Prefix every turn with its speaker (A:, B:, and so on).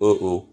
A: Uh-oh.